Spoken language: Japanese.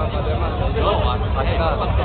además, no, hasta